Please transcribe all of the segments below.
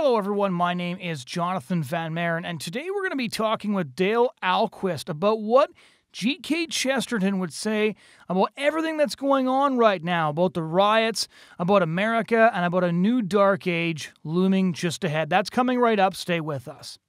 Hello, everyone. My name is Jonathon Van Maren, and today we're going to be talking with Dale Ahlquist about what G.K. Chesterton would say about everything that's going on right now, about the riots, about America, and about a new dark age looming just ahead. That's coming right up. Stay with us.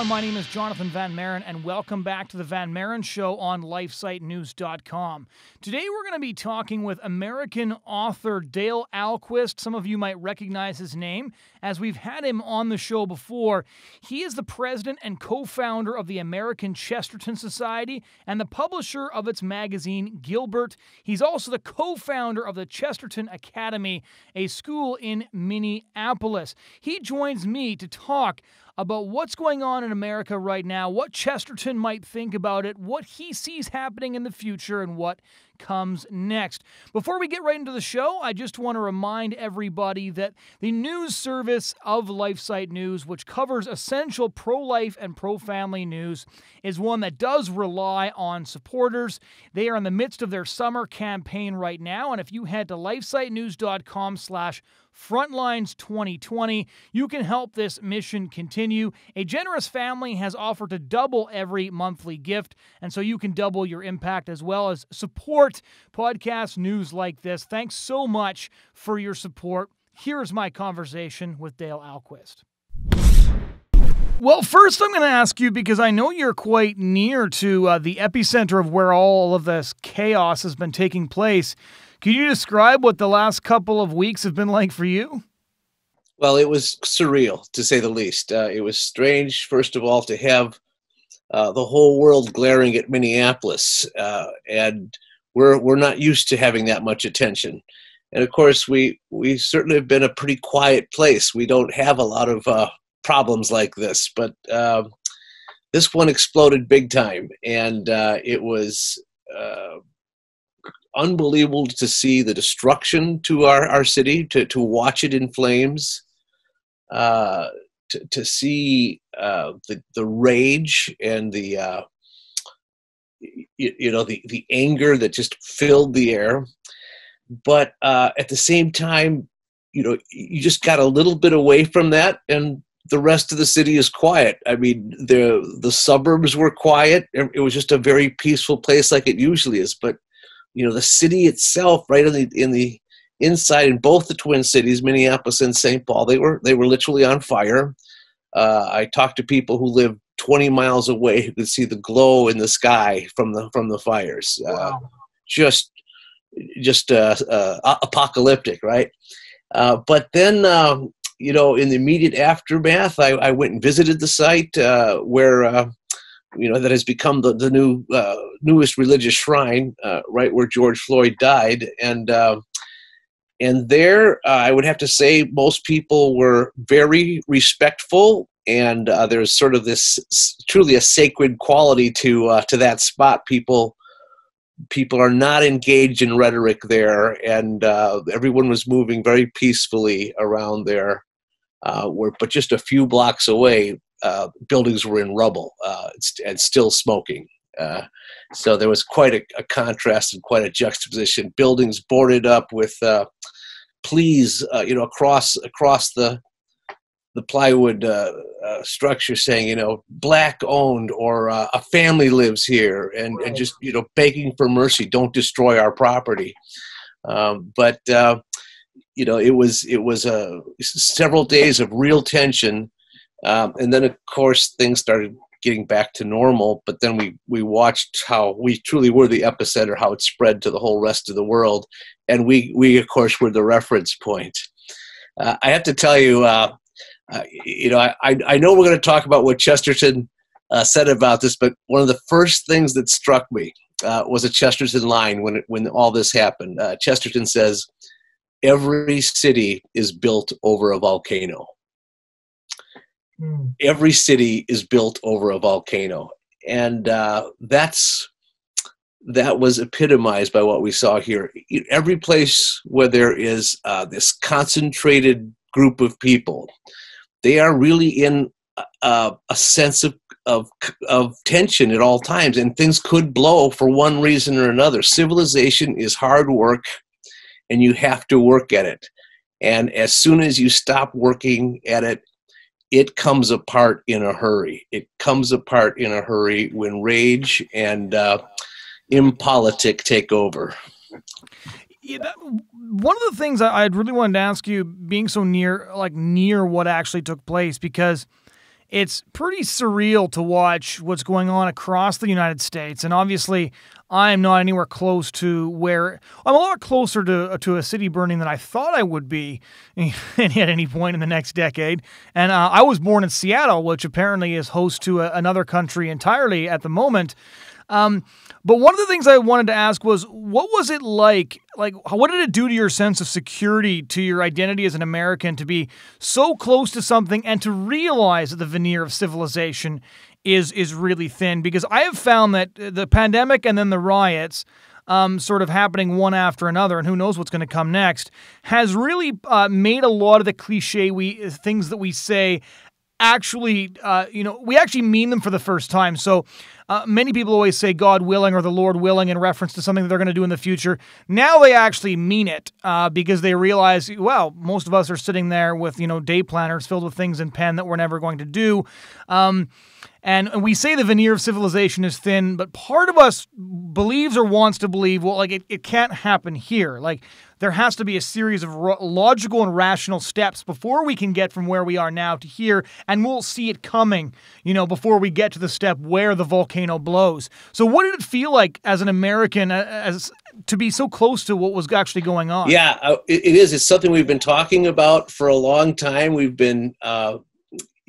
Everyone. My name is Jonathon Van Maren, and welcome back to the Van Maren Show on LifeSiteNews.com. Today, we're going to be talking with American author Dale Ahlquist. Some of you might recognize his name, as we've had him on the show before. He is the president and co founder of the American Chesterton Society and the publisher of its magazine, Gilbert. He's also the co founder of the Chesterton Academy, a school in Minneapolis. He joins me to talk about what's going on in America right now, what Chesterton might think about it, what he sees happening in the future, and what comes next. Before we get right into the show, I just want to remind everybody that the news service of LifeSite News, which covers essential pro life and pro family news, is one that does rely on supporters. They are in the midst of their summer campaign right now, and if you head to lifesitenews.com slash Frontlines 2020. You can help this mission continue. A generous family has offered to double every monthly gift, and so you can double your impact as well as support podcast news like this. Thanks so much for your support. Here's my conversation with Dale Ahlquist. Well, first, I'm going to ask you because I know you're quite near to uh, the epicenter of where all of this chaos has been taking place. Can you describe what the last couple of weeks have been like for you? Well, it was surreal to say the least. Uh, it was strange, first of all, to have uh, the whole world glaring at Minneapolis, uh, and we're we're not used to having that much attention. And of course, we we certainly have been a pretty quiet place. We don't have a lot of uh, problems like this, but um, this one exploded big time, and uh, it was uh, unbelievable to see the destruction to our, our city, to, to watch it in flames, uh, to, to see uh, the, the rage and the, uh, you, you, know, the, the anger that just filled the air. But uh, at the same time, you know, you just got a little bit away from that and the rest of the city is quiet. I mean, the the suburbs were quiet. It was just a very peaceful place, like it usually is. But you know the city itself right in the in the inside in both the twin cities minneapolis and st paul they were they were literally on fire uh, i talked to people who live 20 miles away who could see the glow in the sky from the from the fires. Uh, wow. uh, just just uh, uh apocalyptic right? Uh, but then um, you know in the immediate aftermath i, I went and visited the site where you know that has become the the new uh, newest religious shrine uh, right where George Floyd died. And uh, and there uh, I would have to say most people were very respectful and uh, there's sort of this truly a sacred quality to uh, to that spot people people are not engaged in rhetoric there and everyone was moving very peacefully around there where but just a few blocks away uh, buildings were in rubble uh, and still smoking. Uh, so there was quite a, a, contrast and quite a juxtaposition. Buildings boarded up with uh, pleas, uh, you know, across across the the plywood uh, structure, saying, you know, black owned or a family lives here, and, right. and just you know, begging for mercy, don't destroy our property. Um, but you know, it was it was several days of real tension um, and then, of course, things started getting back to normal. But then we, we watched how we truly were the epicenter, how it spread to the whole rest of the world. And we, we of course, were the reference point. Uh, I have to tell you, uh, you know, I, I know we're going to talk about what Chesterton uh, said about this, but one of the first things that struck me uh, was a Chesterton line when, it, when all this happened. Uh, Chesterton says, Every city is built over a volcano. Mm. Every city is built over a volcano, and uh, that's that was epitomized by what we saw here. Every place where there is uh, this concentrated group of people, they are really in a, a sense of of of tension at all times, and things could blow for one reason or another. Civilization is hard work, and you have to work at it. And as soon as you stop working at it, it comes apart in a hurry. It comes apart in a hurry when rage and uh, impolitic take over. Yeah, that, one of the things I, would really wanted to ask you, being so near, like near what actually took place, because it's pretty surreal to watch what's going on across the United States. And obviously, I'm not anywhere close to where I'm a lot closer to to a city burning than I thought I would be at any point in the next decade. And uh, I was born in Seattle, which apparently is host to a, another country entirely at the moment. Um, but one of the things I wanted to ask was, what was it like? Like, what did it do to your sense of security, to your identity as an American, to be so close to something and to realize that the veneer of civilization is is really thin? Because I have found that the pandemic and then the riots. Um, sort of happening one after another, and who knows what's going to come next, has really uh, made a lot of the cliche we things that we say actually, uh, you know, we actually mean them for the first time. So uh, many people always say God willing or the Lord willing in reference to something that they're going to do in the future. Now they actually mean it uh, because they realize, well, most of us are sitting there with, you know, day planners filled with things in pen that we're never going to do. Um, and we say the veneer of civilization is thin, but part of us believes or wants to believe, well, like it, it can't happen here. Like there has to be a series of logical and rational steps before we can get from where we are now to here, and we'll see it coming, you know, before we get to the step where the volcano blows. So, what did it feel like as an American, as to be so close to what was actually going on? Yeah, uh, it is. It's something we've been talking about for a long time. We've been uh,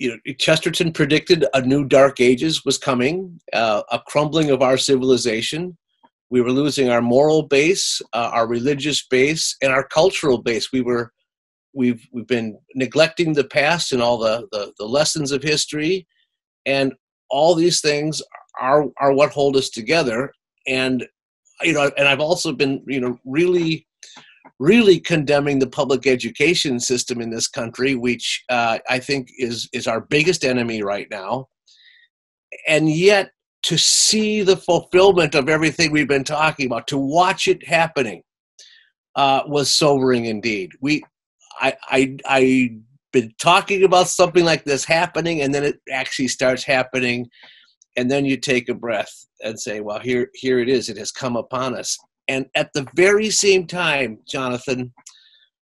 you know, Chesterton predicted a new dark ages was coming, uh, a crumbling of our civilization. We were losing our moral base, uh, our religious base, and our cultural base. We were, we've we've been neglecting the past and all the, the, the lessons of history, and all these things are are what hold us together. And you know, and I've also been you know really really condemning the public education system in this country, which uh, I think is is our biggest enemy right now. And yet, to see the fulfillment of everything we've been talking about, to watch it happening, uh, was sobering indeed. We, I, I, I been talking about something like this happening, and then it actually starts happening, and then you take a breath and say, "Well, here, here it is. It has come upon us." And at the very same time, Jonathan,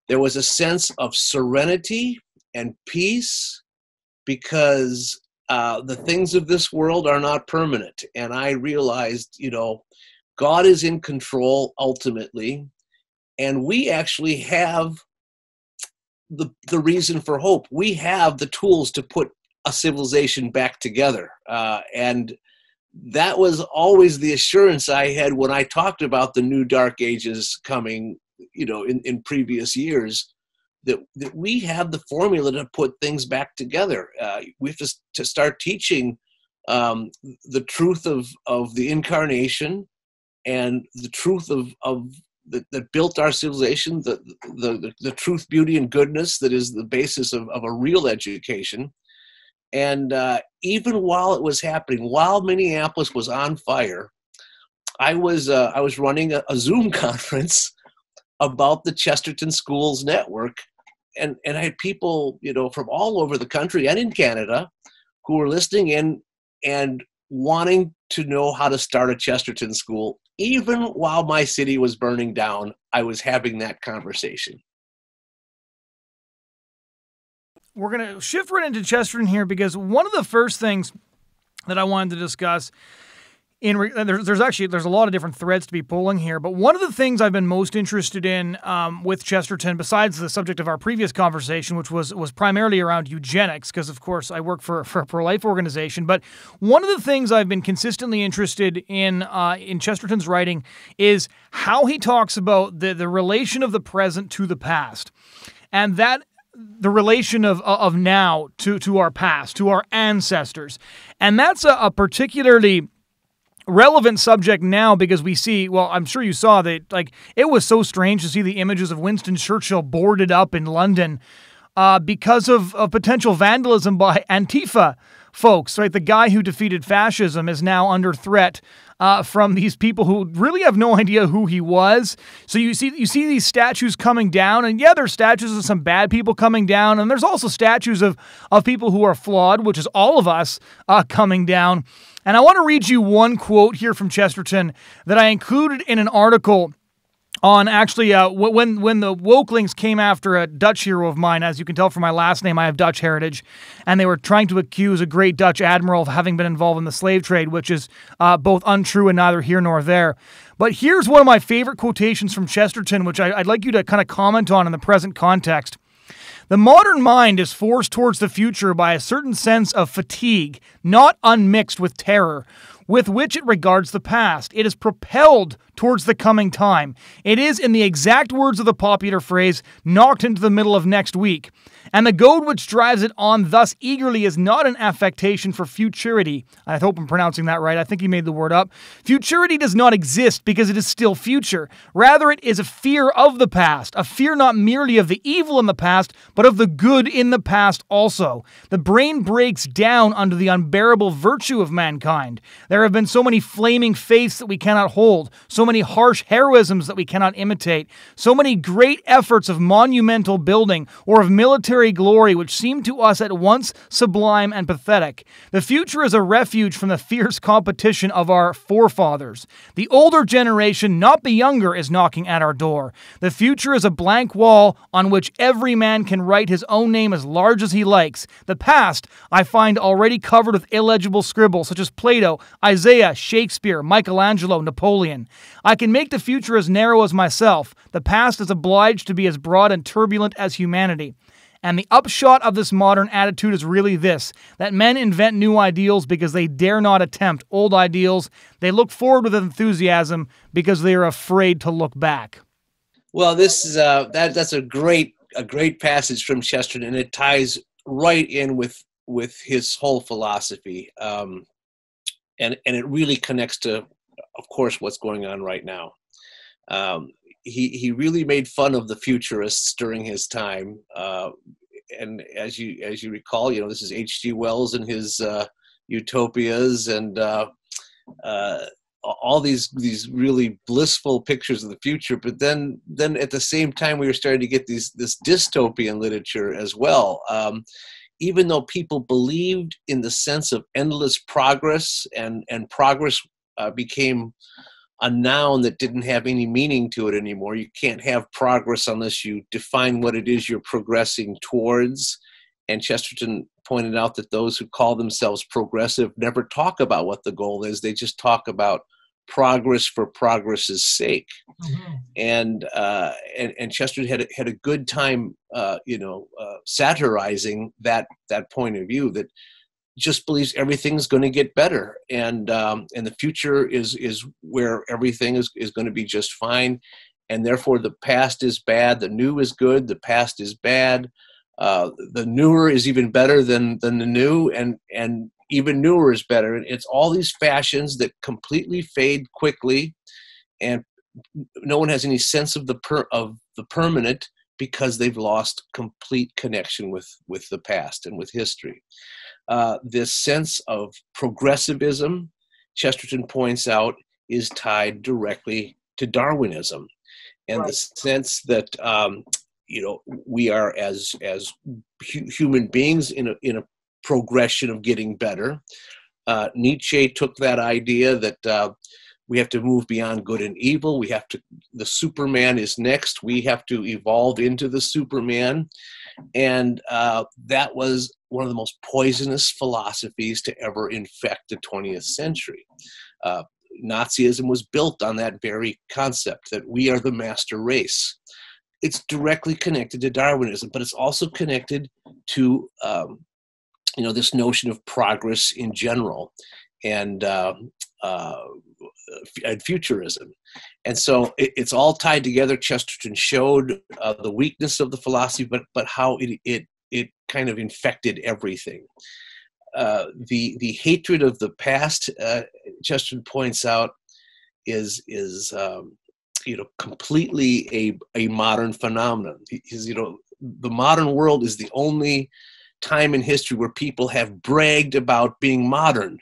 there was a sense of serenity and peace because uh, the things of this world are not permanent. And I realized, you know, God is in control ultimately, and we actually have the, the reason for hope. We have the tools to put a civilization back together. Uh, and that was always the assurance I had when I talked about the new dark ages coming, you know, in, in previous years, that, that we have the formula to put things back together. Uh, we have to, to start teaching um, the truth of, of the incarnation and the truth of, of that, that built our civilization, the, the, the, the truth, beauty, and goodness that is the basis of, of a real education and uh, even while it was happening, while Minneapolis was on fire, I was uh, I was running a, a, Zoom conference about the Chesterton Schools Network, and and I had people you know from all over the country and in Canada who were listening in and wanting to know how to start a Chesterton school. Even while my city was burning down, I was having that conversation. We're going to shift right into Chesterton here because one of the first things that I wanted to discuss in re- there's, there's actually there's a lot of different threads to be pulling here, but one of the things I've been most interested in um, with Chesterton, besides the subject of our previous conversation, which was was primarily around eugenics, because of course I work for for a pro life organization, but one of the things I've been consistently interested in uh, in Chesterton's writing is how he talks about the the relation of the present to the past, and that the relation of of now to to our past, to our ancestors, and that's a, a particularly relevant subject now because we see well i'm sure you saw that like it was so strange to see the images of winston churchill boarded up in london uh, because of, of potential vandalism by antifa folks, right? The guy who defeated fascism is now under threat uh, from these people who really have no idea who he was. So you see, you see these statues coming down, and yeah, there's statues of some bad people coming down, and there's also statues of of people who are flawed, which is all of us uh, coming down. And I want to read you one quote here from Chesterton that I included in an article on actually uh, when when the Wokelings came after a Dutch hero of mine, as you can tell from my last name, I have Dutch heritage, and they were trying to accuse a great Dutch admiral of having been involved in the slave trade, which is uh, both untrue and neither here nor there. But here's one of my favorite quotations from Chesterton, which I, I'd like you to kind of comment on in the present context. The modern mind is forced towards the future by a certain sense of fatigue, not unmixed with terror, with which it regards the past. It is propelled towards the coming time. It is, in the exact words of the popular phrase, knocked into the middle of next week. And the goad which drives it on thus eagerly is not an affectation for futurity. I hope I'm pronouncing that right. I think he made the word up. Futurity does not exist because it is still future. Rather, it is a fear of the past, a fear not merely of the evil in the past, but of the good in the past also. The brain breaks down under the unbearable virtue of mankind. There have been so many flaming faiths that we cannot hold, so many harsh heroisms that we cannot imitate, so many great efforts of monumental building or of military glory which seem to us at once sublime and pathetic. The future is a refuge from the fierce competition of our forefathers. The older generation, not the younger, is knocking at our door. The future is a blank wall on which every man can write his own name as large as he likes. The past I find already covered with illegible scribble, such as Plato, Isaiah, Shakespeare, Michelangelo, Napoleon. I can make the future as narrow as myself. The past is obliged to be as broad and turbulent as humanity. And the upshot of this modern attitude is really this that men invent new ideals because they dare not attempt old ideals. They look forward with enthusiasm because they are afraid to look back. Well, this is uh, that that's a great a great passage from Chesterton, and it ties right in with with his whole philosophy, um, and and it really connects to, of course, what's going on right now. Um, he he really made fun of the futurists during his time. Uh, and as you as you recall, you know this is H.G. Wells and his uh, utopias and uh, uh, all these these really blissful pictures of the future. But then then at the same time, we were starting to get these this dystopian literature as well. Um, even though people believed in the sense of endless progress and and progress uh, became a noun that didn't have any meaning to it anymore. You can't have progress unless you define what it is you're progressing towards. And Chesterton pointed out that those who call themselves progressive never talk about what the goal is, they just talk about progress for progress's sake. Mm-hmm. And, uh, and and Chesterton had a, had a good time, uh, you know, uh, satirizing that that point of view that just believes everything's going to get better. And um, and the future is is where everything is, is going to be just fine. And therefore the past is bad the new is good the past is bad. Uh, the newer is even better than than the new and and even newer is better. It's all these fashions that completely fade quickly and no one has any sense of the per, of the permanent because they've lost complete connection with with the past and with history uh, this sense of progressivism, Chesterton points out, is tied directly to Darwinism, and right. the sense that um, you know we are as as hu- human beings in a in a progression of getting better. Uh, Nietzsche took that idea that uh, we have to move beyond good and evil. We have to. The Superman is next. We have to evolve into the Superman, and uh, that was one of the most poisonous philosophies to ever infect the 20th century. Uh, Nazism was built on that very concept that we are the master race. It's directly connected to Darwinism, but it's also connected to um, you know this notion of progress in general and uh, uh, and futurism. And so it, it's all tied together. Chesterton showed uh, the weakness of the philosophy, but but how it, it it kind of infected everything. Uh, the the hatred of the past, uh, Chesterton points out, is is um, you know completely a a modern phenomenon. He's you know the modern world is the only time in history where people have bragged about being modern,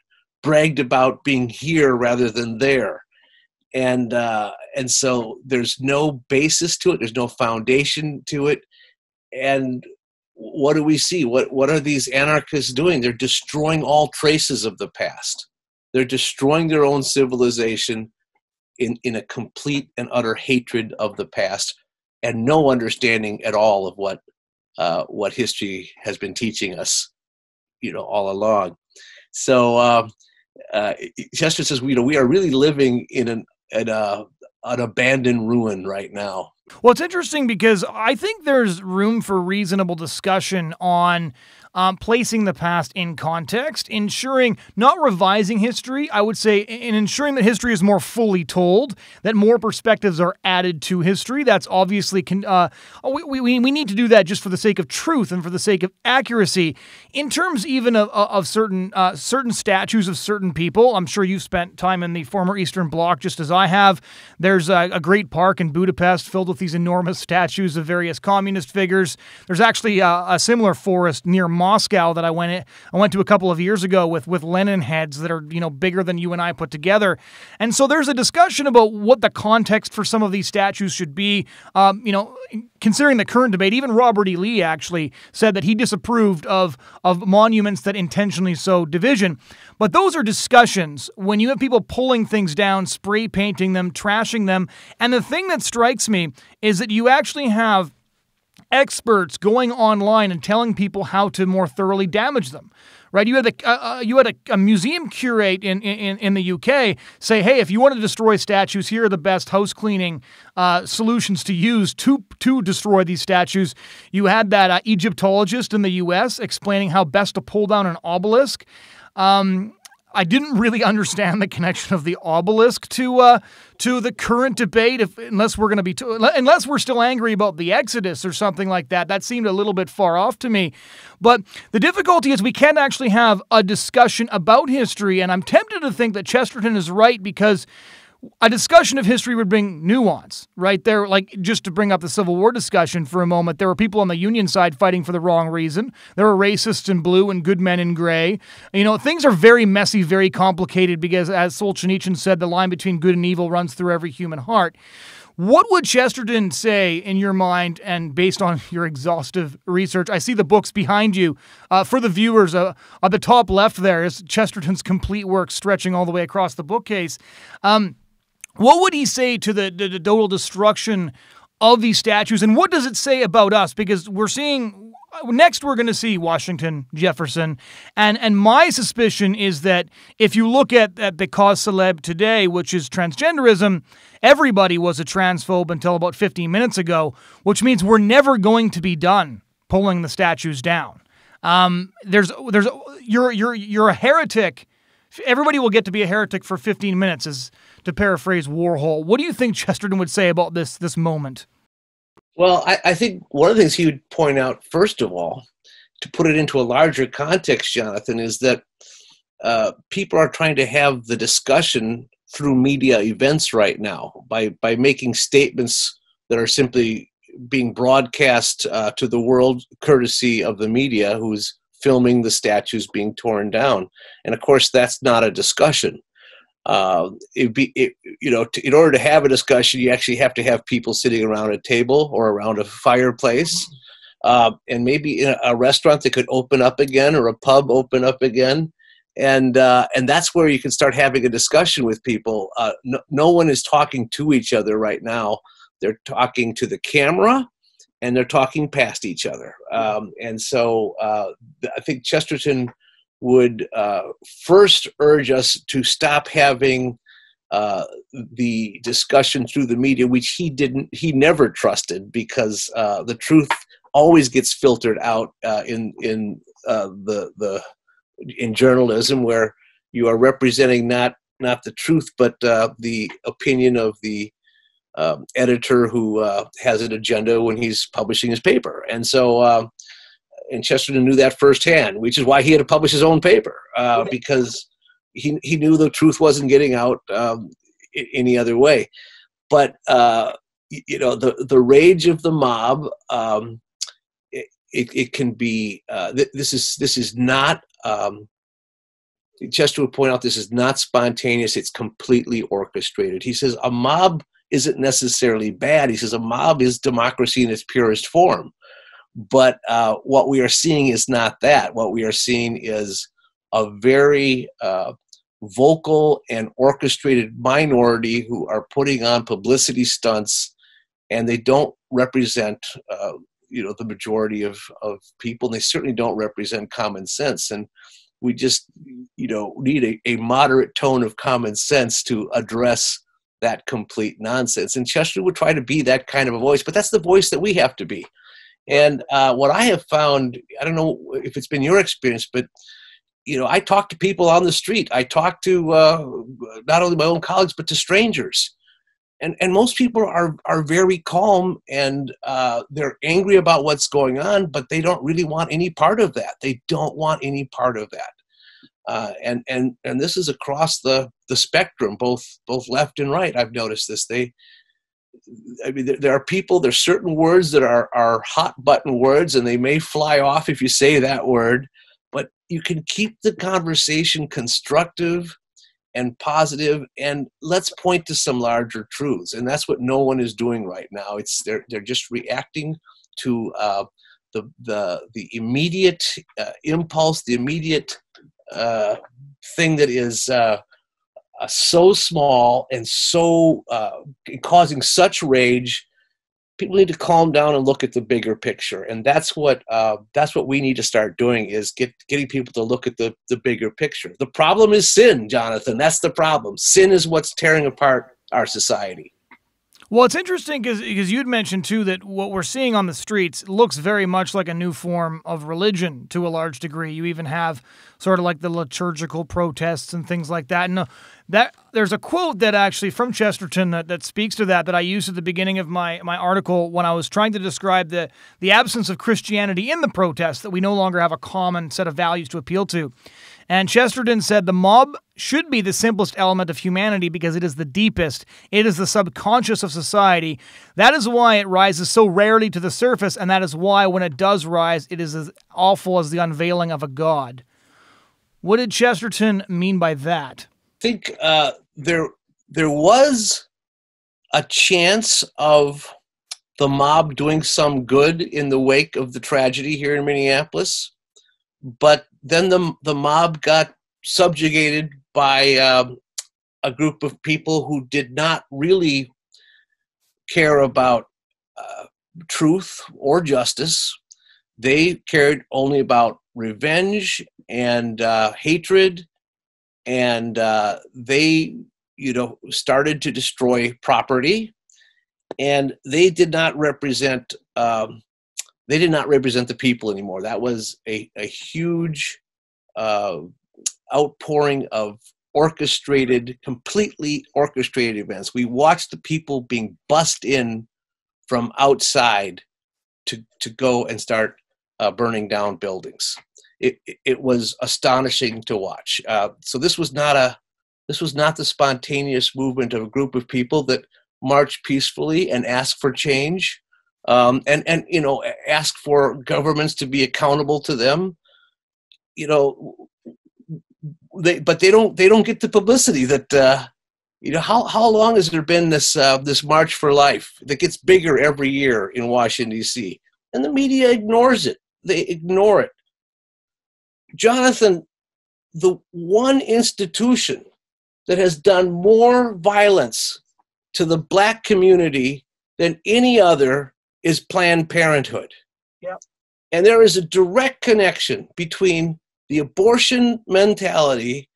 bragged about being here rather than there. And uh, and so there's no basis to it. There's no foundation to it. And what do we see? What what are these anarchists doing? They're destroying all traces of the past. They're destroying their own civilization in, in a complete and utter hatred of the past and no understanding at all of what uh, what history has been teaching us, you know, all along. So um, uh, Chester says, you know, we are really living in an, in a, an abandoned ruin right now. Well, it's interesting because I think there's room for reasonable discussion on um, placing the past in context, ensuring not revising history, I would say, in ensuring that history is more fully told, that more perspectives are added to history. That's obviously, con- uh, we, we, we need to do that just for the sake of truth and for the sake of accuracy. In terms even of, of certain, uh, certain statues of certain people, I'm sure you've spent time in the former Eastern Bloc just as I have. There's a, a great park in Budapest filled with these enormous statues of various communist figures. There's actually a, a similar forest near Moscow that I went I went to a couple of years ago with with Lenin heads that are you know bigger than you and I put together, and so there's a discussion about what the context for some of these statues should be. Um, you know, considering the current debate, even Robert E. Lee actually said that he disapproved of of monuments that intentionally sow division. But those are discussions when you have people pulling things down, spray painting them, trashing them, and the thing that strikes me is that you actually have experts going online and telling people how to more thoroughly damage them. Right, you had a uh, uh you had a, a, museum curate in, in in the UK say, "Hey, if you want to destroy statues, here are the best house cleaning uh, solutions to use to to destroy these statues." You had that uh, Egyptologist in the U.S. explaining how best to pull down an obelisk. Um, I didn't really understand the connection of the obelisk to uh, to the current debate. If unless we're going to be unless we're still angry about the Exodus or something like that, that seemed a little bit far off to me. But the difficulty is we can't actually have a discussion about history, and I'm tempted to think that Chesterton is right because a discussion of history would bring nuance, right? There, like just to bring up the Civil War discussion for a moment, there were people on the Union side fighting for the wrong reason. There were racists in blue and good men in gray. You know, things are very messy, very complicated because, as Solzhenitsyn said, the line between good and evil runs through every human heart. What would Chesterton say in your mind, and based on your exhaustive research? I see the books behind you. Uh, for the viewers, uh, at the top left there is Chesterton's complete work stretching all the way across the bookcase. Um, what would he say to the, the, the total destruction of these statues, and what does it say about us? Because we're seeing next we're going to see Washington, Jefferson, and and my suspicion is that if you look at, at the cause celeb today, which is transgenderism, everybody was a transphobe until about 15 minutes ago, which means we're never going to be done pulling the statues down. Um, there's there's you're you're you're a heretic. Everybody will get to be a heretic for 15 minutes, as to paraphrase Warhol. What do you think Chesterton would say about this this moment? Well, I, I think one of the things he would point out, first of all, to put it into a larger context, Jonathan, is that uh, people are trying to have the discussion through media events right now by by making statements that are simply being broadcast uh, to the world courtesy of the media who's filming the statues being torn down and of course that's not a discussion uh, it be it, you know to, in order to have a discussion you actually have to have people sitting around a table or around a fireplace. Uh, and maybe in a restaurant that could open up again or a pub open up again. And uh, and that's where you can start having a discussion with people. Uh, no, no one is talking to each other right now. They're talking to the camera and they're talking past each other. Um, and so uh, i think chesterton would uh, first urge us to stop having uh, the discussion through the media, which he didn't, he never trusted, because uh, the truth always gets filtered out uh, in in uh, the the in journalism, where you are representing not not the truth, but uh, the opinion of the um, editor who has an agenda when he's publishing his paper, and so and Chesterton knew that firsthand, which is why he had to publish his own paper uh, because he he knew the truth wasn't getting out um, any other way. But uh, you know, the the rage of the mob um, it, it can be uh, th- this is this is not um, just to point out this is not spontaneous it's completely orchestrated. He says a mob isn't necessarily bad. He says a mob is democracy in its purest form but uh, what we are seeing is not that. What we are seeing is a very uh, vocal and orchestrated minority who are putting on publicity stunts and they don't represent uh, you know the majority of of people. And they certainly don't represent common sense and we just you know need a, a moderate tone of common sense to address that complete nonsense. And chester would try to be that kind of a voice but that's the voice that we have to be and uh, what i have found i don't know if it's been your experience but you know i talk to people on the street i talk to uh, not only my own colleagues but to strangers and and most people are are very calm and uh, they're angry about what's going on, but they don't really want any part of that. They don't want any part of that. Uh, and and and this is across the the spectrum, both both left and right. I've noticed this. They, I mean, there, are people. There's certain words that are are hot button words, and they may fly off if you say that word. But you can keep the conversation constructive and positive and let's point to some larger truths and that's what no one is doing right now it's they're they're just reacting to uh, the the the immediate uh, impulse the immediate uh, thing that is uh, so small and so uh, causing such rage people need to calm down and look at the bigger picture. And that's what uh, that's what we need to start doing is get getting people to look at the the bigger picture. The problem is sin jonathan. That's the problem. Sin is what's tearing apart our society well, it's interesting because you'd mentioned too that what we're seeing on the streets looks very much like a new form of religion to a large degree. You even have sort of like the liturgical protests and things like that. And uh, that there's a quote that actually from Chesterton that, that speaks to that that I used at the beginning of my my article when I was trying to describe the the absence of Christianity in the protests that we no longer have a common set of values to appeal to. And Chesterton said the mob should be the simplest element of humanity because it is the deepest. It is the subconscious of society. That is why it rises so rarely to the surface, and that is why when it does rise, it is as awful as the unveiling of a god. What did Chesterton mean by that? I think uh, there there was a chance of the mob doing some good in the wake of the tragedy here in Minneapolis but then the the mob got subjugated by um, a group of people who did not really care about uh, truth or justice. They cared only about revenge and uh, hatred, and uh, they, you know, started to destroy property. And they did not represent um, they did not represent the people anymore. That was a, a huge uh, outpouring of orchestrated, completely orchestrated events. We watched the people being bussed in from outside to, to go and start uh, burning down buildings. It, it was astonishing to watch. Uh, so this was not a this was not the spontaneous movement of a group of people that marched peacefully and asked for change um, and and you know ask for governments to be accountable to them. You know they but they don't they don't get the publicity that uh, you know how how long has there been this uh, this march for life that gets bigger every year in Washington D.C. and the media ignores it. They ignore it. Jonathan the one institution that has done more violence to the black community than any other is Planned Parenthood. Yep. And there is a direct connection between the abortion mentality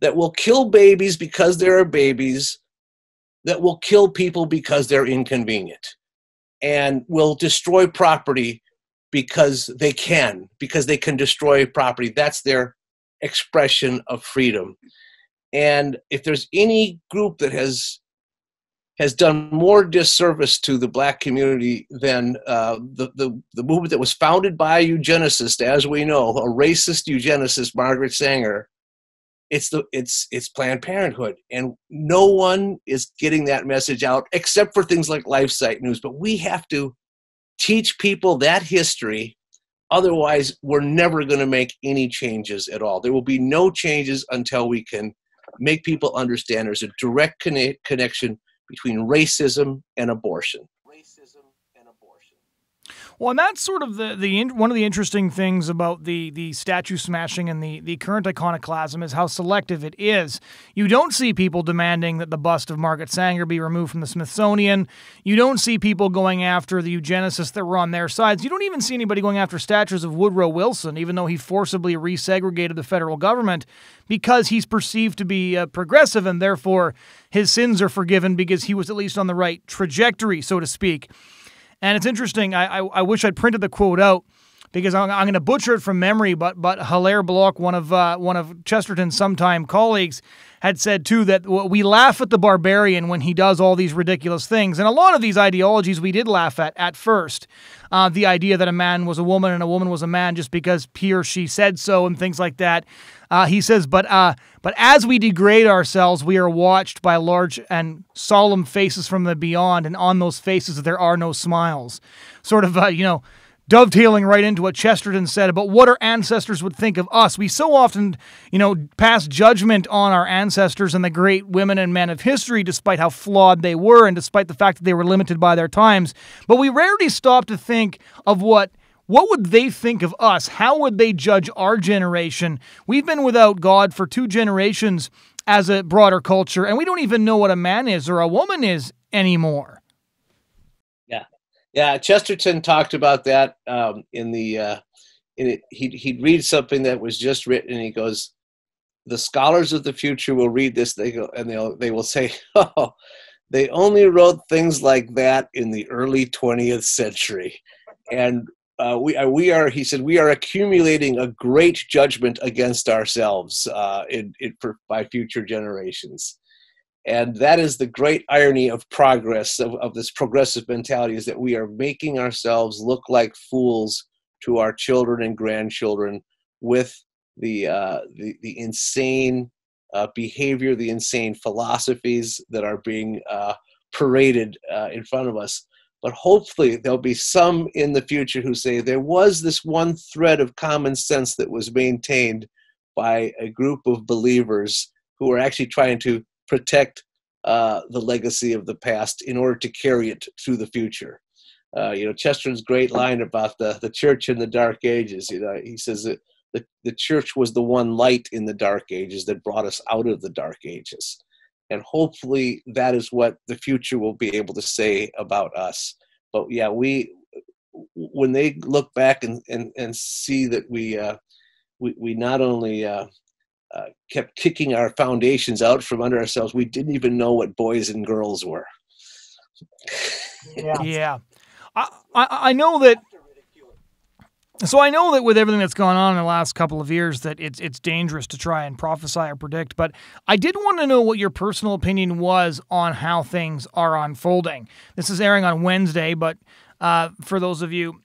that will kill babies because there are babies, that will kill people because they're inconvenient, and will destroy property because they can, because they can destroy property. That's their expression of freedom. And if there's any group that has has done more disservice to the black community than uh, the, the, the movement that was founded by a eugenicist, as we know, a racist eugenicist, Margaret Sanger. It's the it's it's Planned Parenthood, and no one is getting that message out except for things like LifeSite News. But we have to teach people that history Otherwise, we're never going to make any changes at all. There will be no changes until we can make people understand there's a direct connection between racism and abortion. Well, and that's sort of the, the one of the interesting things about the the statue smashing and the, the current iconoclasm is how selective it is. You don't see people demanding that the bust of Margaret Sanger be removed from the Smithsonian. You don't see people going after the eugenicists that were on their sides. You don't even see anybody going after statues of Woodrow Wilson, even though he forcibly resegregated the federal government because he's perceived to be uh, progressive and therefore his sins are forgiven because he was at least on the right trajectory, so to speak. And it's interesting. I, I, I wish I'd printed the quote out because I'm, I'm going to butcher it from memory. But but Hilaire Belloc, one of uh, one of Chesterton's sometime colleagues, had said too that we laugh at the barbarian when he does all these ridiculous things, and a lot of these ideologies we did laugh at at first. Uh, the idea that a man was a woman and a woman was a man just because he or she said so, and things like that. Uh, he says, but uh, but as we degrade ourselves, we are watched by large and solemn faces from the beyond, and on those faces there are no smiles. Sort of, uh, you know dovetailing right into what Chesterton said about what our ancestors would think of us. We so often, you know, pass judgment on our ancestors and the great women and men of history, despite how flawed they were and despite the fact that they were limited by their times. But we rarely stop to think of what. What would they think of us? How would they judge our generation? We've been without God for two generations as a broader culture, and we don't even know what a man is or a woman is anymore. Yeah, Chesterton talked about that um, in the uh, in it. He'd he'd read something that was just written, and he goes, "The scholars of the future will read this. They go and they'll they will say, oh, they only wrote things like that in the early 20th century, and." Uh, we, uh, we are, he said, we are accumulating a great judgment against ourselves uh, in, in, for, by future generations and that is the great irony of progress of, of this progressive mentality is that we are making ourselves look like fools to our children and grandchildren with the uh, the, the insane uh, behavior, the insane philosophies that are being uh, paraded uh, in front of us. But hopefully, there'll be some in the future who say there was this one thread of common sense that was maintained by a group of believers who are actually trying to protect uh, the legacy of the past in order to carry it through the future. Uh, you know, Chesterton's great line about the, the church in the dark ages. You know, he says that the, the church was the one light in the dark ages that brought us out of the dark ages. And hopefully that is what the future will be able to say about us. But yeah, we, when they look back and, and, and see that we, uh, we, we not only uh, uh, kept kicking our foundations out from under ourselves. We didn't even know what boys and girls were. yeah. yeah. I, I, I know that. So I know that with everything that's gone on in the last couple of years, that it's it's dangerous to try and prophesy or predict. But I did want to know what your personal opinion was on how things are unfolding. This is airing on Wednesday, but uh, for those of you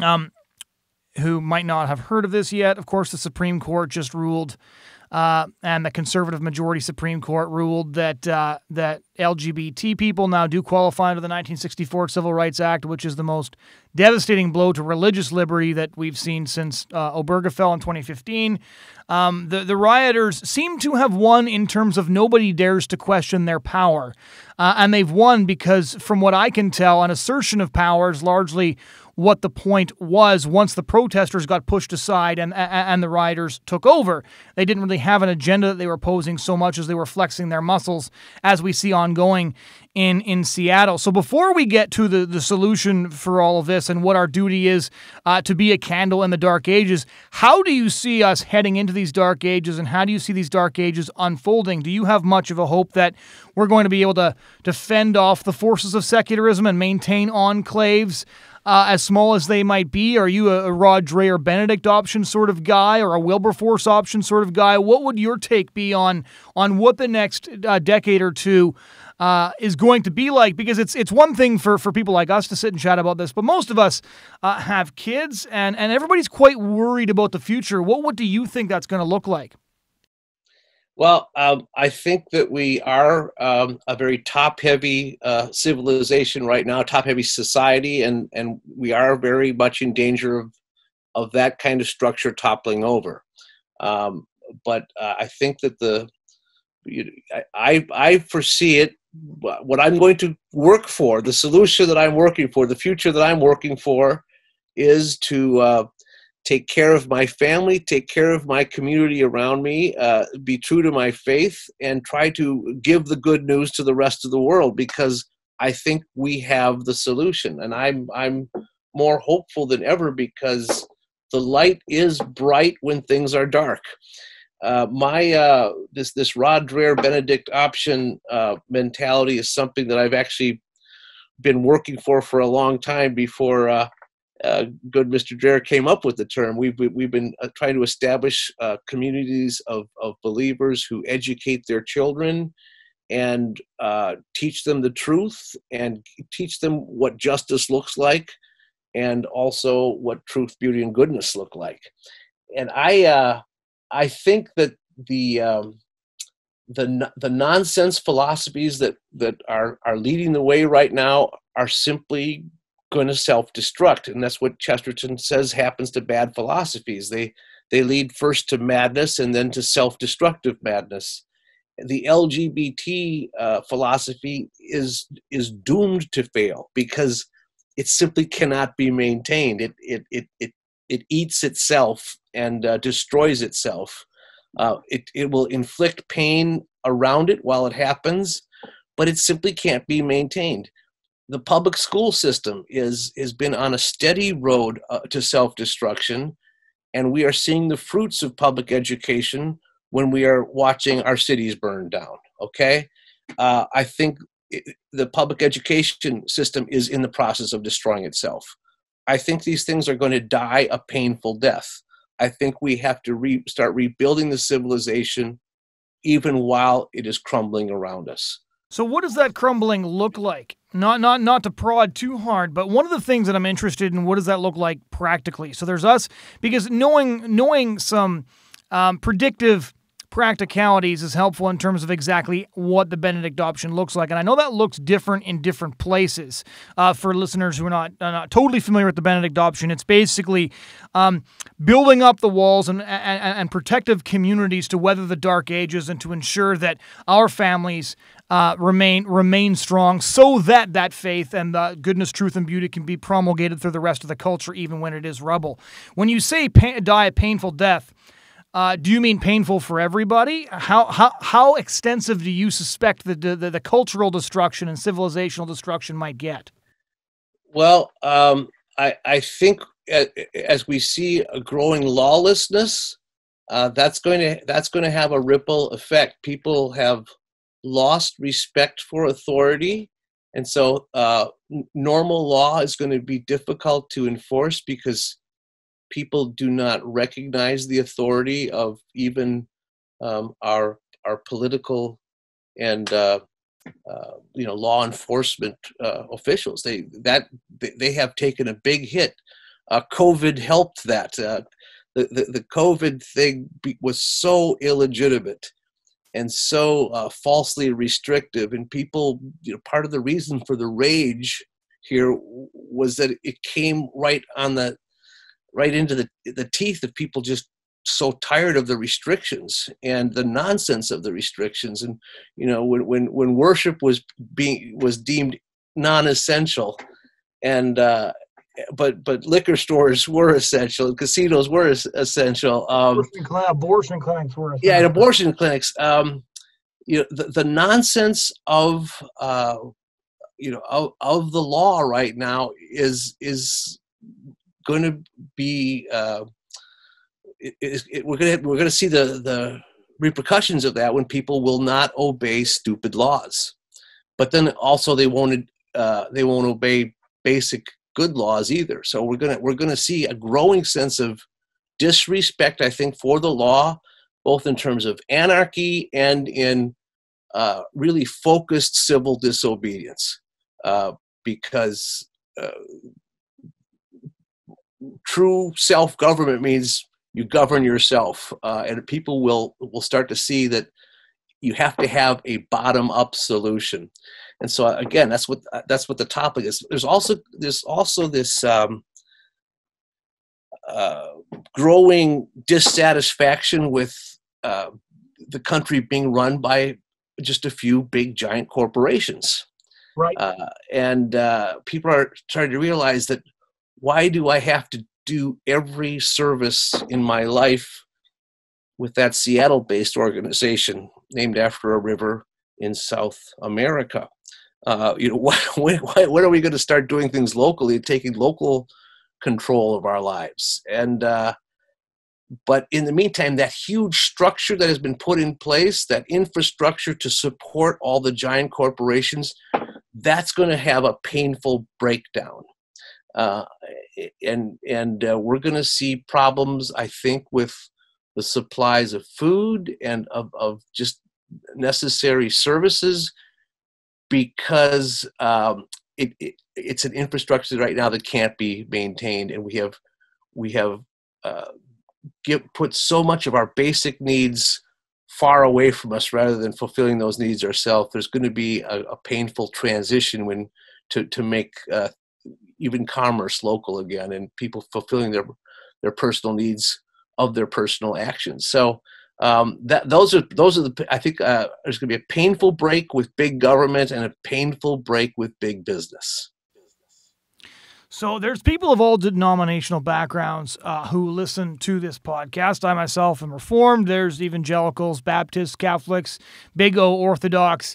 um, who might not have heard of this yet, of course, the Supreme Court just ruled, uh, and the conservative majority Supreme Court ruled that uh, that LGBT people now do qualify under the 1964 Civil Rights Act, which is the most devastating blow to religious liberty that we've seen since uh, Obergefell in 2015. Um, the the rioters seem to have won in terms of nobody dares to question their power, uh, and they've won because, from what I can tell, an assertion of power is largely what the point was once the protesters got pushed aside and and the rioters took over. They didn't really have an agenda that they were posing so much as they were flexing their muscles, as we see ongoing in in Seattle. So before we get to the the solution for all of this and what our duty is uh, to be a candle in the dark ages, how do you see us heading into these dark ages, and how do you see these dark ages unfolding? Do you have much of a hope that we're going to be able to to fend off the forces of secularism and maintain enclaves? Uh, as small as they might be? Are you a, a Rod Dreher Benedict option sort of guy or a Wilberforce option sort of guy? What would your take be on on what the next uh, decade or two uh, is going to be like? Because it's it's one thing for for people like us to sit and chat about this, but most of us uh, have kids, and and everybody's quite worried about the future. What what do you think that's going to look like? Well, um, I think that we are um, a very top-heavy uh, civilization right now, top-heavy society, and and we are very much in danger of of that kind of structure toppling over. Um, but uh, I think that the I I foresee it. What I'm going to work for, the solution that I'm working for, the future that I'm working for, is to uh, take care of my family, take care of my community around me, uh, be true to my faith, and try to give the good news to the rest of the world because I think we have the solution. And I'm I'm more hopeful than ever because the light is bright when things are dark. Uh, my uh, this this Rod Dreher Benedict option uh, mentality is something that I've actually been working for for a long time before uh, uh, good Mr. Dreher came up with the term. We've we've been uh, trying to establish communities of of believers who educate their children and teach them the truth and teach them what justice looks like and also what truth, beauty, and goodness look like. And I, uh, I think that the um, the the nonsense philosophies that that are are leading the way right now are simply going to self-destruct, and that's what Chesterton says happens to bad philosophies. They they lead first to madness and then to self-destructive madness. The LGBT uh, philosophy is is doomed to fail because it simply cannot be maintained. It it it it, it eats itself and uh, destroys itself. Uh, it it will inflict pain around it while it happens, but it simply can't be maintained. The public school system is has been on a steady road uh, to self destruction, and we are seeing the fruits of public education when we are watching our cities burn down. Okay, uh, I think the public education system is in the process of destroying itself. I think these things are going to die a painful death. I think we have to re- start rebuilding the civilization even while it is crumbling around us. So what does that crumbling look like? Not not not to prod too hard, but one of the things that I'm interested in, what does that look like practically? So there's us because knowing knowing some um, predictive practicalities is helpful in terms of exactly what the Benedict option looks like. And I know that looks different in different places. Uh, for listeners who are not, not totally familiar with the Benedict option, it's basically um, building up the walls and, and, and, protective communities to weather the dark ages and to ensure that our families uh, remain remain strong so that that faith and the goodness, truth, and beauty can be promulgated through the rest of the culture, even when it is rubble. When you say pa- die a painful death, uh, do you mean painful for everybody? How how how extensive do you suspect the the, the cultural destruction and civilizational destruction might get? Well, um, I I think as we see a growing lawlessness, uh, that's going to that's going to have a ripple effect. People have lost respect for authority, and so uh, normal law is going to be difficult to enforce because people do not recognize the authority of even um, our our political and uh, uh, you know law enforcement uh, officials. They that they have taken a big hit. Uh, COVID helped that. Uh, the, the the COVID thing was so illegitimate and so uh, falsely restrictive, and people. You know, part of the reason for the rage here was that it came right on the right into the the teeth of people just so tired of the restrictions and the nonsense of the restrictions and you know when when when worship was being was deemed non-essential and uh but but liquor stores were essential casinos were essential um abortion, abortion clinics were essential. yeah and abortion clinics um you know the, the nonsense of uh you know of, of the law right now is is going to be uh, it, it, we're going to we're going to see the the repercussions of that when people will not obey stupid laws but then also they won't uh, they won't obey basic good laws either so we're going to we're to see a growing sense of disrespect i think for the law both in terms of anarchy and in uh, really focused civil disobedience uh, because uh, true self government means you govern yourself, uh, and people will will start to see that you have to have a bottom up solution. And so again, that's what that's what the topic is. There's also there's also this um, uh, growing dissatisfaction with uh, the country being run by just a few big giant corporations. Right. Uh, and uh, people are starting to realize that why do I have to do every service in my life with that Seattle based organization named after a river in South America? Uh, you know, when, when, are we going to start doing things locally, taking local control of our lives? And uh, but in the meantime, that huge structure that has been put in place, that infrastructure to support all the giant corporations, that's going to have a painful breakdown. Uh, and and uh, we're going to see problems, I think, with the supplies of food and of, of just necessary services because um, it, it, it's an infrastructure right now that can't be maintained, and we have we have uh, get put so much of our basic needs far away from us rather than fulfilling those needs ourselves. There's going to be a, a, painful transition when to to make uh, even commerce local again and people fulfilling their their personal needs of their personal actions. So um, that those are those are the I think uh, there's going to be a painful break with big government and a painful break with big business. So there's people of all denominational backgrounds uh, who listen to this podcast. I myself am Reformed. There's evangelicals, Baptists, Catholics, Big O Orthodox.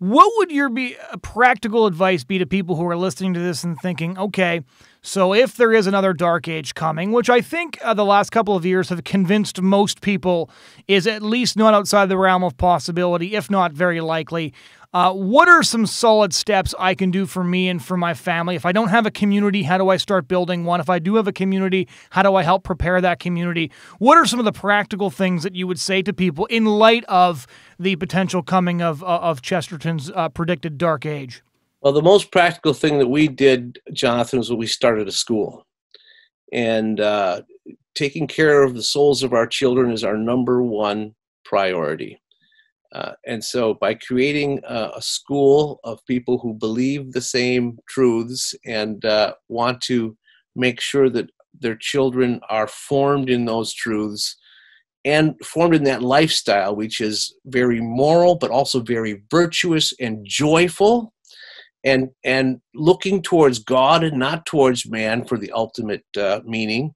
What would your be uh, practical advice be to people who are listening to this and thinking, okay, so if there is another dark age coming, which I think uh, the last couple of years have convinced most people is at least not outside the realm of possibility, if not very likely, uh, what are some solid steps I can do for me and for my family? If I don't have a community, how do I start building one? If I do have a community, how do I help prepare that community? What are some of the practical things that you would say to people in light of the potential coming of, uh, of Chesterton's uh, predicted dark age? Well, the most practical thing that we did, Jonathon, was when we started a school. And uh, taking care of the souls of our children is our number one priority. Uh, and so, by creating a, a, school of people who believe the same truths and uh, want to make sure that their children are formed in those truths and formed in that lifestyle, which is very moral, but also very virtuous and joyful, and and looking towards God and not towards man for the ultimate uh, meaning,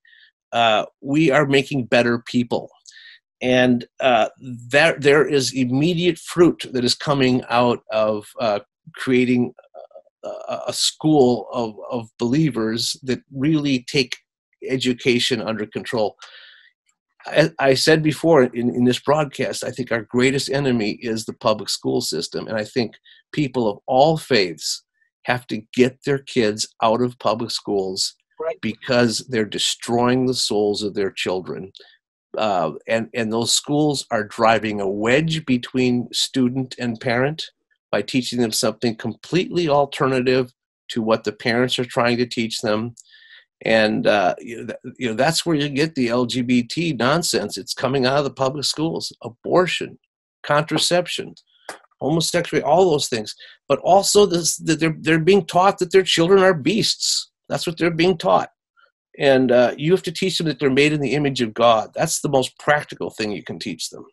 uh, we are making better people and uh, there there is immediate fruit that is coming out of uh, creating a, a school of, of believers that really take education under control. I, I said before in, in this broadcast, I think our greatest enemy is the public school system, and I think people of all faiths have to get their kids out of public schools right. because they're destroying the souls of their children uh, and and those schools are driving a wedge between student and parent by teaching them something completely alternative to what the parents are trying to teach them. And uh, you, know, you know that's where you get the lgbt nonsense. It's coming out of the public schools. Abortion contraception homosexuality all those things. But also this that they're, they're being taught that their children are beasts. That's what they're being taught and uh, you have to teach them that they're made in the image of God. That's the most practical thing you can teach them.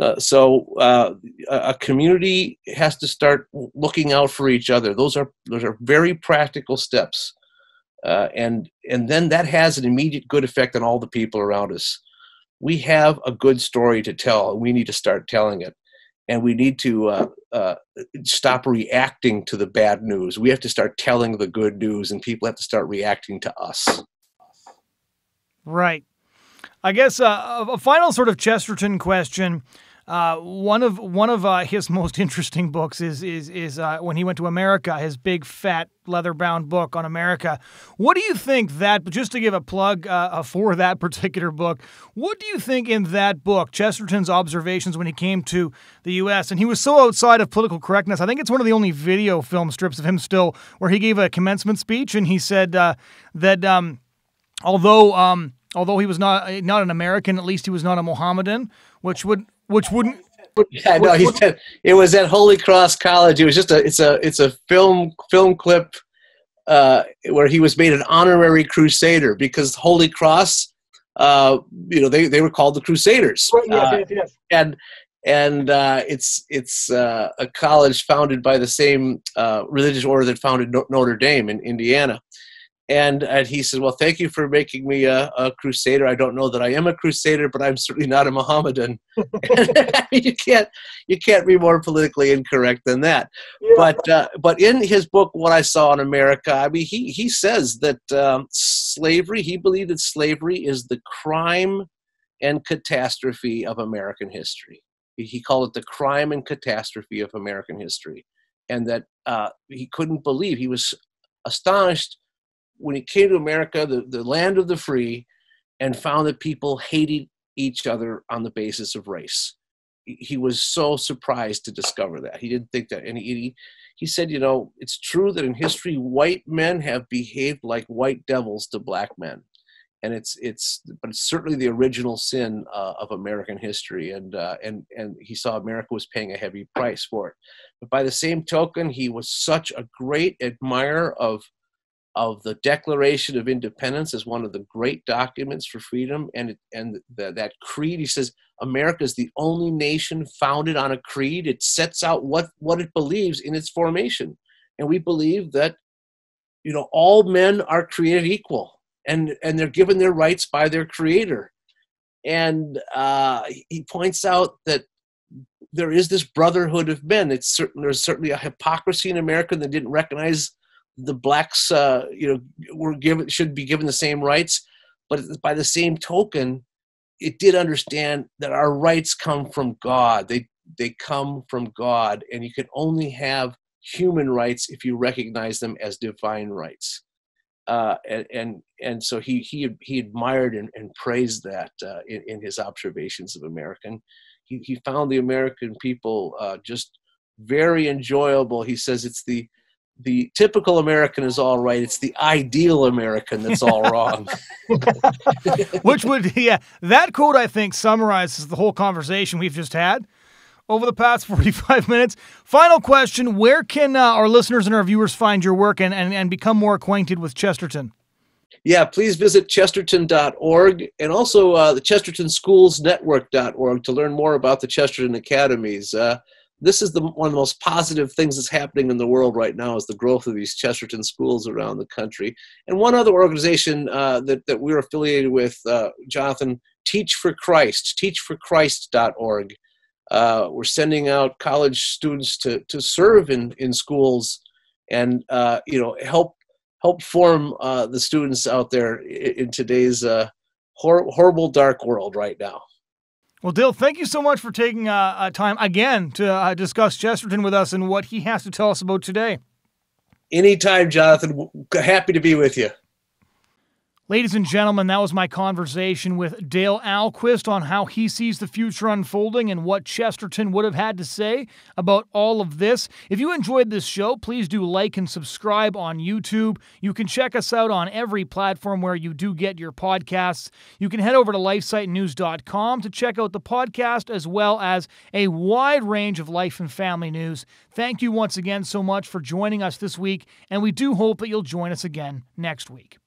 Uh, so uh, a community has to start looking out for each other. Those are those are very practical steps, uh, and and then that has an immediate good effect on all the people around us. We have a good story to tell, and we need to start telling it and we need to uh, uh, stop reacting to the bad news. We have to start telling the good news, and people have to start reacting to us. Right. I guess uh, a final sort of Chesterton question uh, one of one of uh, his most interesting books is is is uh, when he went to America. His big fat leather bound book on America. What do you think that? Just to give a plug uh, for that particular book, what do you think in that book, Chesterton's observations when he came to the U.S. and he was so outside of political correctness? I think it's one of the only video film strips of him still where he gave a commencement speech and he said uh, that um, although. Um, although he was not not an American, at least he was not a Mohammedan, which would which wouldn't. Yeah, no, he said it was at Holy Cross College. It was just a, it's a, it's a film, film clip uh, where he was made an honorary crusader because Holy Cross, uh, you know, they, they were called the Crusaders. Yes, uh, yes, yes. And and uh, it's it's uh, a college founded by the same uh, religious order that founded Notre Dame in Indiana. And, and he said, Well, thank you for making me a, a, crusader. I don't know that I am a crusader, but I'm certainly not a Mohammedan. You can't you can't be more politically incorrect than that. Yeah. But uh, but in his book, What I Saw in America, I mean, he he says that um, slavery. He believed that slavery is the crime and catastrophe of American history. He, he called it the crime and catastrophe of American history, and that uh, he couldn't believe. He was astonished when he came to America, the, the land of the free, and found that people hated each other on the basis of race. He was so surprised to discover that. He didn't think that. And he, he said, you know, it's true that in history, white men have behaved like white devils to black men. And it's, it's, but it's certainly the original sin uh, of American history. And, uh, and, and he saw America was paying a heavy price for it. But by the same token, he was such a great admirer of of the Declaration of Independence as one of the great documents for freedom, and and the, that creed. He says America is the only nation founded on a creed. It sets out what what it believes in its formation, and we believe that you know all men are created equal, and and they're given their rights by their Creator. And uh, he points out that there is this brotherhood of men. It's certain there's certainly a hypocrisy in America that didn't recognize the blacks, uh, you know, were given should be given the same rights, but by the same token, it did understand that our rights come from God. They they come from God, and you can only have human rights if you recognize them as divine rights. Uh, and, and and so he he he admired and, and praised that uh, in, in his observations of American. He he found the American people uh, just very enjoyable. He says it's the the typical American is all right. It's the ideal American that's all wrong. Which would, yeah, that quote I think summarizes the whole conversation we've just had over the past 45 minutes. Final question Where can uh, our listeners and our viewers find your work and, and, and become more acquainted with Chesterton? Yeah, please visit chesterton.org and also uh, the Chesterton Schools Network.org to learn more about the Chesterton Academies. Uh, this is the one of the most positive things that's happening in the world right now is the growth of these Chesterton schools around the country. And one other organization uh, that, that we're affiliated with, uh, Jonathon, Teach for Christ, teachforchrist.org. Uh, we're sending out college students to, to serve in, in schools and uh, you know help help form uh, the students out there in, in today's uh, hor- horrible dark world right now. Well, Dale, thank you so much for taking uh, uh, time again to uh, discuss Chesterton with us and what he has to tell us about today. Anytime, Jonathon. Happy to be with you. Ladies and gentlemen, that was my conversation with Dale Ahlquist on how he sees the future unfolding and what Chesterton would have had to say about all of this. If you enjoyed this show, please do like and subscribe on YouTube. You can check us out on every platform where you do get your podcasts. You can head over to lifesitenews.com to check out the podcast as well as a wide range of life and family news. Thank you once again so much for joining us this week, and we do hope that you'll join us again next week.